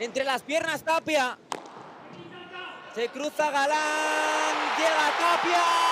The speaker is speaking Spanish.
Entre las piernas Tapia. Se cruza Galán. Llega Tapia.